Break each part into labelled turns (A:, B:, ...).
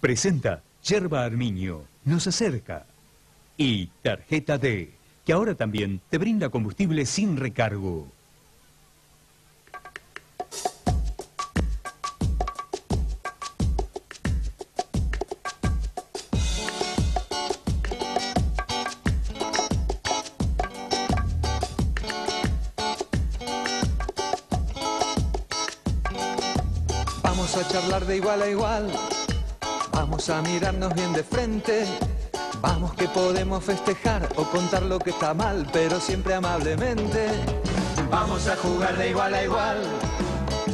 A: Presenta Yerba Armiño, nos acerca. Y Tarjeta D, que ahora también te brinda combustible sin recargo.
B: Vamos a charlar de igual a igual, vamos a mirarnos bien de frente, vamos que podemos festejar o contar lo que está mal, pero siempre amablemente. Vamos a jugar de igual a igual,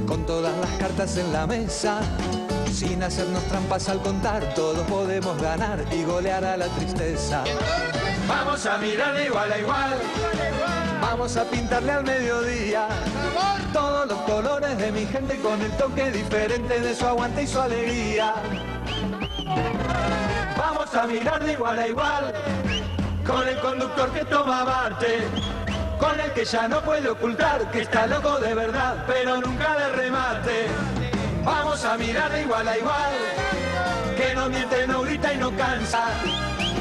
B: con todas las cartas en la mesa, sin hacernos trampas al contar, todos podemos ganar y golear a la tristeza. Vamos a mirar de igual a igual, vamos a pintarle al mediodía todos los colores de mi gente con el toque diferente de su aguante y su alegría. Vamos a mirar de igual a igual con el conductor que toma mate, con el que ya no puede ocultar que está loco de verdad, pero nunca de remate. Vamos a mirar de igual a igual, que no miente, no grita y no cansa.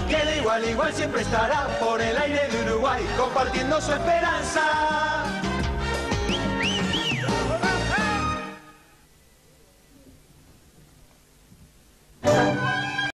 B: Que de igual a igual siempre estará por el aire de Uruguay, compartiendo su esperanza.